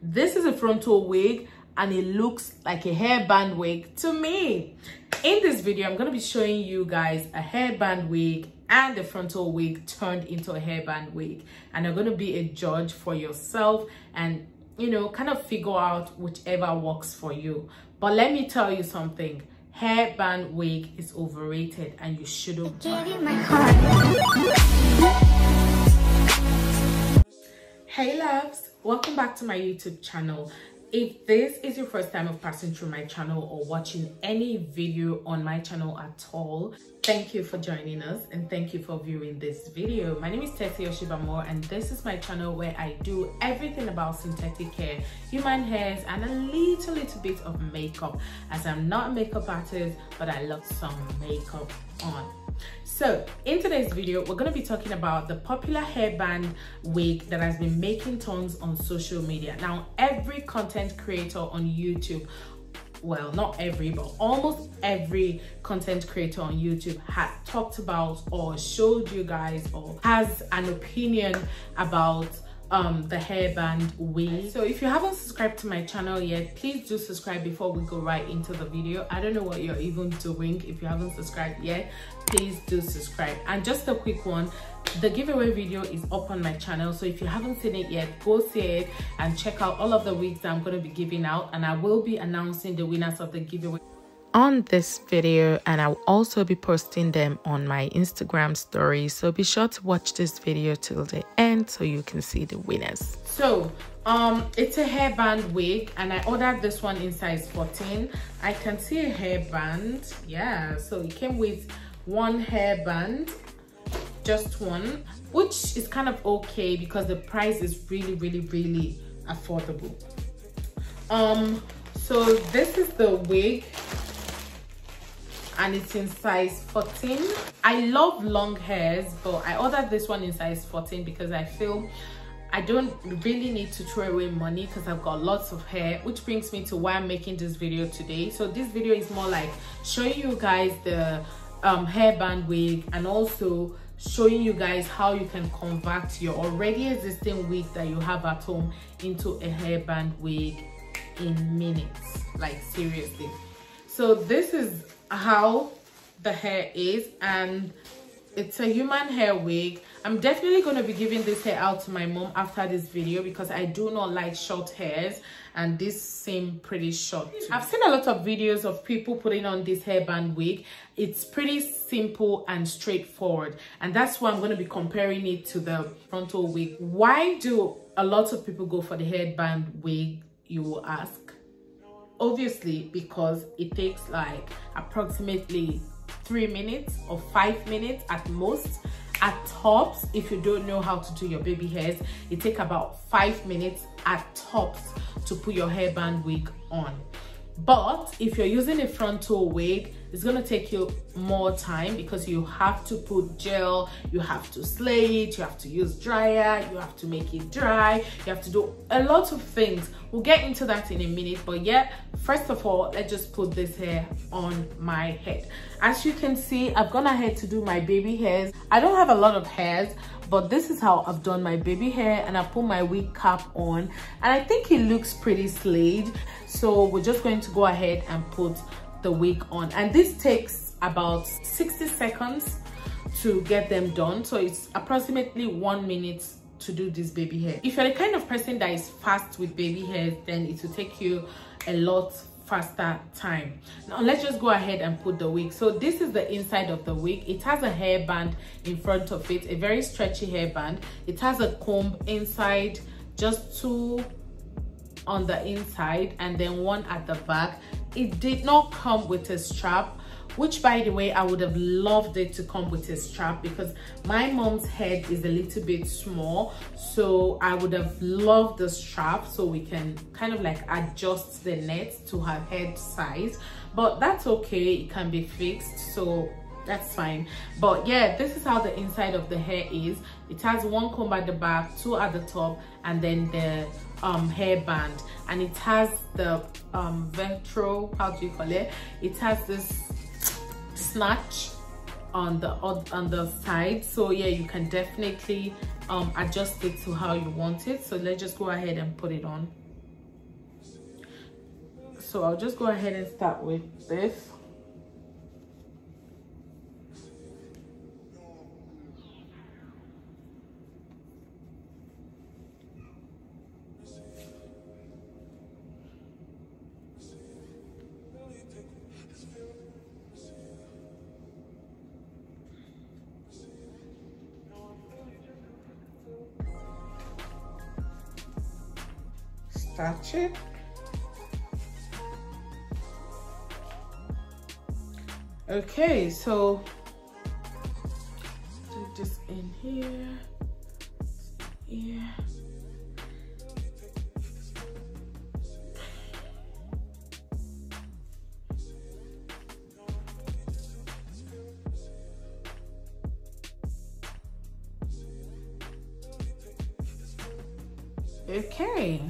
This is a frontal wig and it looks like a hairband wig to me. In this video, I'm going to be showing you guys a hairband wig and a frontal wig turned into a hairband wig. And you're going to be a judge for yourself and, you know, kind of figure out whichever works for you. But let me tell you something. Hairband wig is overrated and you shouldn't Hey loves, welcome back to my YouTube channel. If this is your first time of passing through my channel or watching any video on my channel at all, thank you for joining us and thank you for viewing this video. My name is Tessy Osibamowo and this is my channel where I do everything about synthetic hair, human hairs and a little little bit of makeup as I'm not a makeup artist but I love some makeup on. So in today's video, we're going to be talking about the popular hairband wig that has been making tons on social media. Now, every content creator on YouTube well not every but almost every content creator on youtube has talked about or showed you guys or has an opinion about um the hairband wig so if you haven't subscribed to my channel yet please do subscribe before we go right into the video. I don't know what you're even doing if you haven't subscribed yet. Please do subscribe. And just a quick one the giveaway video is up on my channel. So if you haven't seen it yet go see it and check out all of the wigs i'm going to be giving out. And i will be announcing the winners of the giveaway on this video and I'll also be posting them on my Instagram story. So be sure to watch this video till the end so you can see the winners. So um it's a hairband wig and I ordered this one in size 14. I can see a hairband. Yeah, so it came with one hairband, just one, which is kind of okay because the price is really, really, really affordable. Um, so this is the wig and it's in size 14 i love long hairs but i ordered this one in size 14 because i feel I don't really need to throw away money because I've got lots of hair which brings me to why I'm making this video today. So this video is more like showing you guys the um, hairband wig and also showing you guys how you can convert your already existing wig that you have at home into a hairband wig in minutes. Like seriously. So this is how the hair is and it's a human hair wig. I'm definitely going to be giving this hair out to my mom after this video because i do not like short hairs and this seem pretty short. Too. i've seen a lot of videos of people putting on this hairband wig. It's pretty simple and straightforward and that's why i'm going to be comparing it to the frontal wig. Why do a lot of people go for the hairband wig you will ask obviously because it takes like approximately three minutes or five minutes at most. At tops if you don't know how to do your baby hairs it take about five minutes at tops to put your hairband wig on. But if you're using a frontal wig it's going to take you more time because you have to put gel you have to slay it you have to use dryer you have to make it dry you have to do a lot of things. We'll get into that in a minute but yeah first of all let's just put this hair on my head. As you can see i've gone ahead to do my baby hairs. I don't have a lot of hairs but this is how I've done my baby hair and I put my wig cap on and I think it looks pretty slayed so we're just going to go ahead and put the wig on. And this takes about 60 seconds to get them done. So it's approximately one minute to do this baby hair. If you're the kind of person that is fast with baby hair then it will take you a lot faster time. Now let's just go ahead and put the wig. So this is the inside of the wig. It has a hairband in front of it a very stretchy hairband. It has a comb inside just two on the inside and then one at the back it did not come with a strap which by the way i would have loved it to come with a strap because my mom's head is a little bit small so i would have loved the strap so we can kind of like adjust the net to her head size. But that's okay it can be fixed so that's fine. But yeah this is how the inside of the hair is. It has one comb at the back two at the top and then the um hairband and it has the um ventral how do you call it? It has this snatch on the on the side. So yeah you can definitely um, adjust it to how you want it. So let's just go ahead and put it on. So I'll just go ahead and start with this It okay so do this in here yeah okay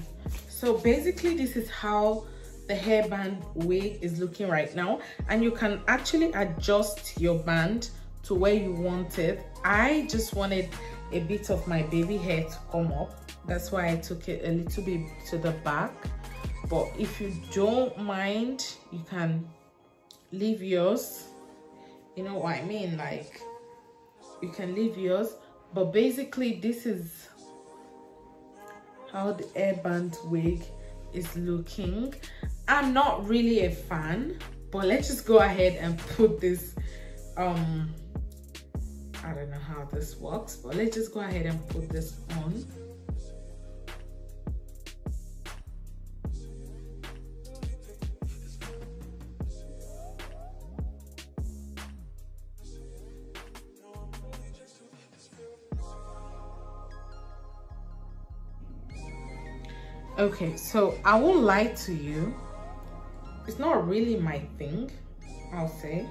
so basically this is how the hairband wig is looking right now. And you can actually adjust your band to where you want it. I just wanted a bit of my baby hair to come up. That's why i took it a little bit to the back. But if you don't mind you can leave yours. You know what i mean? Like you can leave yours. But basically this is how the airband wig is looking. I'm not really a fan but let's just go ahead and put this um i don't know how this works but let's just go ahead and put this on okay so i won't lie to you. It's not really my thing i'll say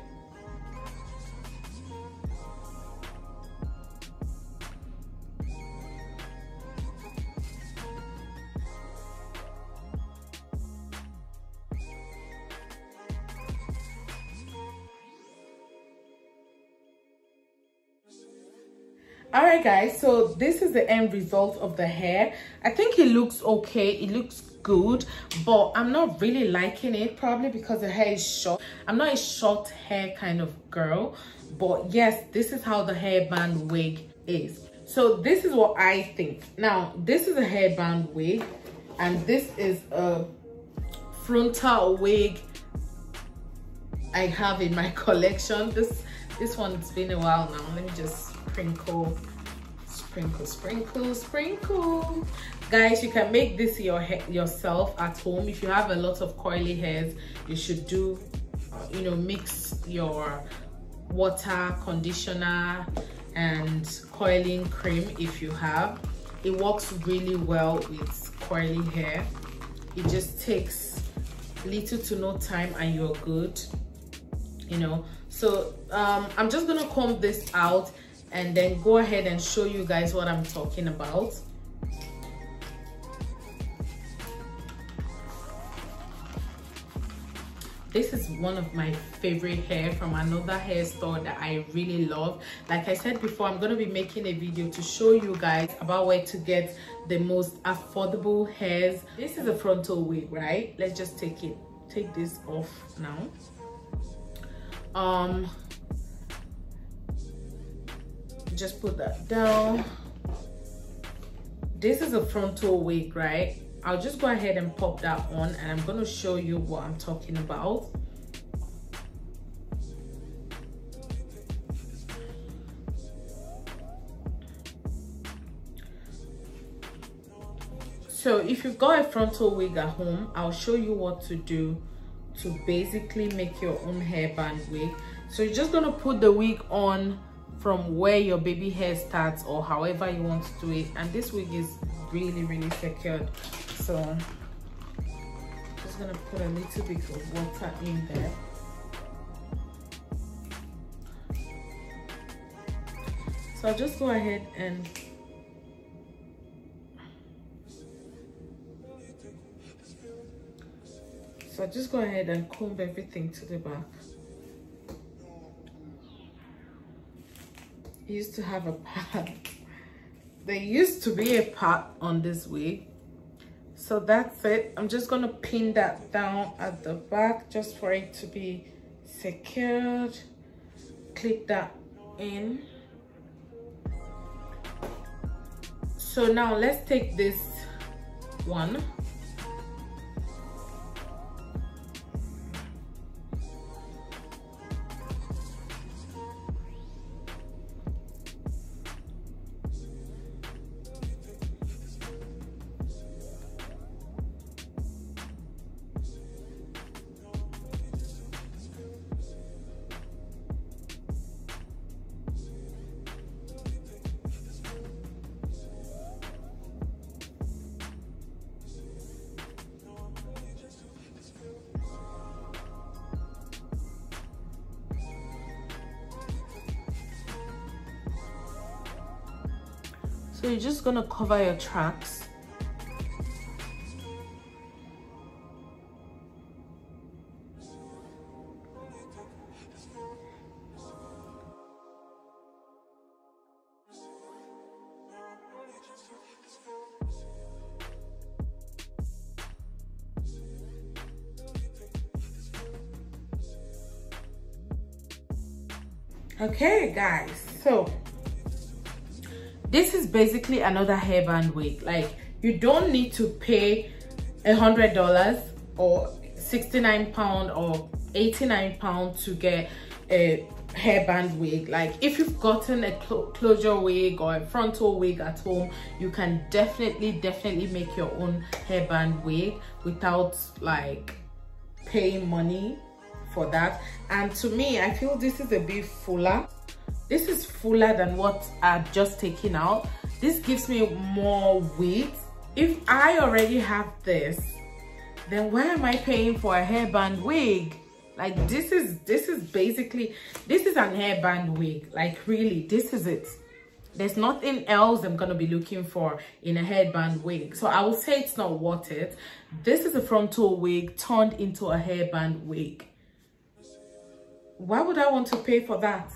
all right guys so this is the end result of the hair. I think it looks okay it looks good but i'm not really liking it probably because the hair is short. I'm not a short hair kind of girl but yes this is how the hairband wig is. So this is what i think. Now this is a hairband wig and this is a frontal wig i have in my collection. This this one's been a while now. Let me just sprinkle sprinkle sprinkle sprinkle. Guys you can make this your yourself at home. If you have a lot of coily hairs you should do you know mix your water conditioner and coiling cream if you have. It works really well with coily hair. It just takes little to no time and you're good you know. So um, i'm just gonna comb this out and then go ahead and show you guys what I'm talking about. this is one of my favorite hair from another hair store that i really love. Like i said before i'm going to be making a video to show you guys about where to get the most affordable hairs. This is a frontal wig right? Let's just take it take this off now. Um just put that down. This is a frontal wig right? I'll just go ahead and pop that on and i'm to show you what i'm talking about. So if you've got a frontal wig at home i'll show you what to do to basically make your own hairband wig. So you're just to put the wig on from where your baby hair starts or however you want to do it. And this wig is really really secured. So just gonna put a little bit of water in there. So I'll just go ahead and so I'll just go ahead and comb everything to the back used to have a pad there used to be a part on this wig. So that's it. I'm just gonna pin that down at the back just for it to be secured. Clip that in. So now let's take this one So you're just gonna cover your tracks. Okay guys, so this is basically another hairband wig. Like you don't need to pay a hundred dollars or 69 pound or 89 pound to get a hairband wig. Like if you've gotten a cl closure wig or a frontal wig at home you can definitely definitely make your own hairband wig without like paying money for that. And to me i feel this is a bit fuller this is fuller than what I've just taken out. This gives me more weight. If I already have this, then why am I paying for a hairband wig? Like this is, this is basically, this is an hairband wig. Like really, this is it. There's nothing else I'm gonna be looking for in a headband wig. So I will say it's not worth it. This is a frontal wig turned into a hairband wig. Why would I want to pay for that?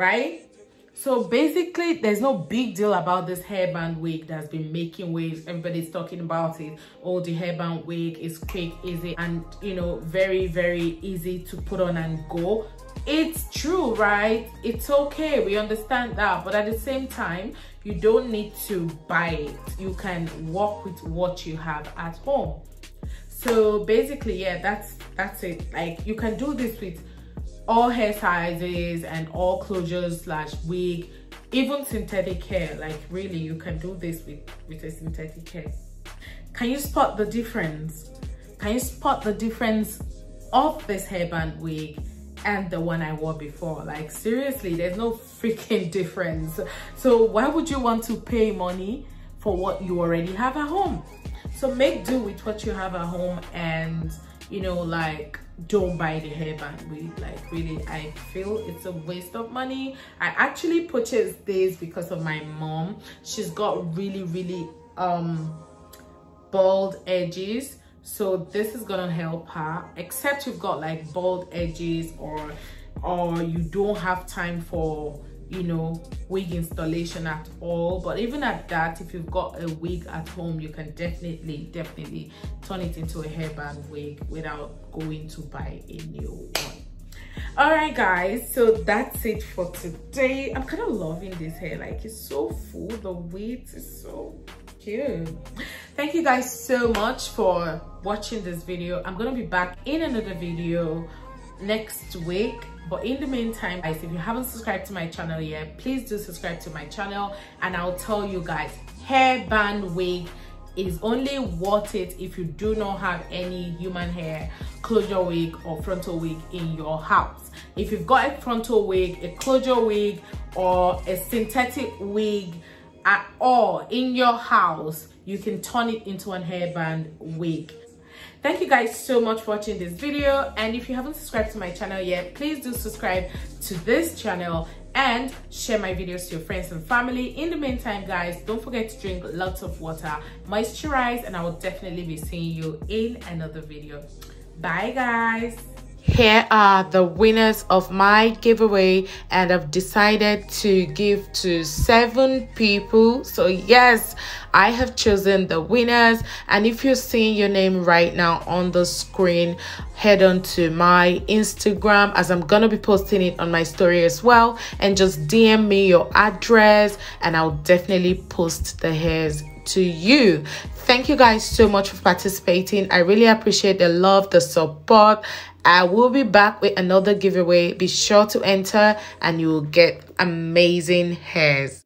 Right? So basically, there's no big deal about this hairband wig that's been making waves. Everybody's talking about it. Oh, the hairband wig is quick, easy, and you know, very, very easy to put on and go. It's true, right? It's okay. We understand that. But at the same time, you don't need to buy it. You can work with what you have at home. So basically, yeah, that's that's it. Like you can do this with all hair sizes and all closures slash wig even synthetic hair like really you can do this with with a synthetic hair. Can you spot the difference? Can you spot the difference of this hairband wig and the one I wore before? Like seriously there's no freaking difference. So why would you want to pay money for what you already have at home? So make do with what you have at home and you know like don't buy the hairband wig like really i feel it's a waste of money. I actually purchased this because of my mom. She's got really really um bald edges. So this is gonna help her except you've got like bald edges or or you don't have time for you know wig installation at all. But even at that if you've got a wig at home you can definitely definitely turn it into a hairband wig without going to buy a new one. All right guys so that's it for today. I'm kind of loving this hair. Like it's so full. The weight is so cute. Thank you guys so much for watching this video. I'm gonna be back in another video next week but in the meantime guys if you haven't subscribed to my channel yet please do subscribe to my channel and i'll tell you guys hair band wig is only worth it if you do not have any human hair closure wig or frontal wig in your house. If you've got a frontal wig a closure wig or a synthetic wig at all in your house you can turn it into an hairband wig thank you guys so much for watching this video and if you haven't subscribed to my channel yet please do subscribe to this channel and share my videos to your friends and family. In the meantime guys don't forget to drink lots of water moisturize and i will definitely be seeing you in another video. Bye guys here are the winners of my giveaway and I've decided to give to seven people. So yes I have chosen the winners. And if you're seeing your name right now on the screen head on to my Instagram as I'm gonna be posting it on my story as well. And just DM me your address and I'll definitely post the hairs to you thank you guys so much for participating i really appreciate the love the support I will be back with another giveaway. Be sure to enter and you will get amazing hairs.